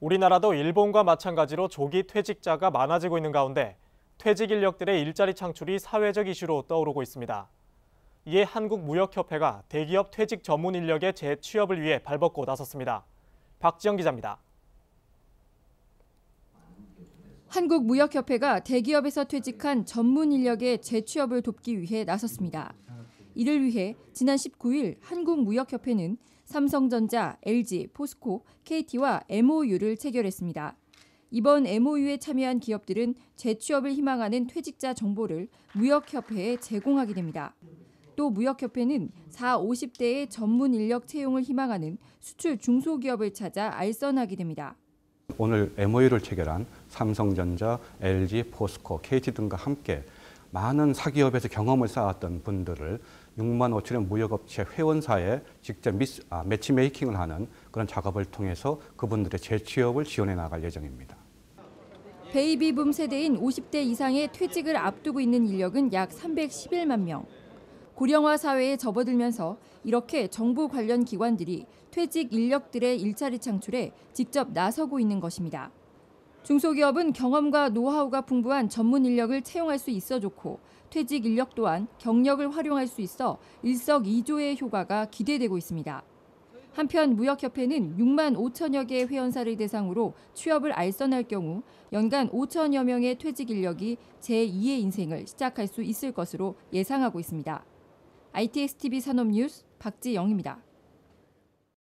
우리나라도 일본과 마찬가지로 조기 퇴직자가 많아지고 있는 가운데 퇴직 인력들의 일자리 창출이 사회적 이슈로 떠오르고 있습니다. 이에 한국무역협회가 대기업 퇴직 전문 인력의 재취업을 위해 발벗고 나섰습니다. 박지영 기자입니다. 한국무역협회가 대기업에서 퇴직한 전문 인력의 재취업을 돕기 위해 나섰습니다. 이를 위해 지난 19일 한국무역협회는 삼성전자, LG, 포스코, KT와 MOU를 체결했습니다. 이번 MOU에 참여한 기업들은 재취업을 희망하는 퇴직자 정보를 무역협회에 제공하게 됩니다. 또 무역협회는 4, 50대의 전문 인력 채용을 희망하는 수출 중소기업을 찾아 알선하게 됩니다. 오늘 MOU를 체결한 삼성전자, LG, 포스코, KT 등과 함께 많은 사기업에서 경험을 쌓았던 분들을 6만 5천의 무역업체 회원사에 직접 미스, 아, 매치메이킹을 하는 그런 작업을 통해서 그분들의 재취업을 지원해 나갈 예정입니다. 베이비붐 세대인 50대 이상의 퇴직을 앞두고 있는 인력은 약 311만 명. 고령화 사회에 접어들면서 이렇게 정부 관련 기관들이 퇴직 인력들의 일자리 창출에 직접 나서고 있는 것입니다. 중소기업은 경험과 노하우가 풍부한 전문 인력을 채용할 수 있어 좋고 퇴직 인력 또한 경력을 활용할 수 있어 일석이조의 효과가 기대되고 있습니다. 한편 무역협회는 6만 5천여 개의 회원사를 대상으로 취업을 알선할 경우 연간 5천여 명의 퇴직 인력이 제2의 인생을 시작할 수 있을 것으로 예상하고 있습니다. ITX TV 산업뉴스 박지영입니다.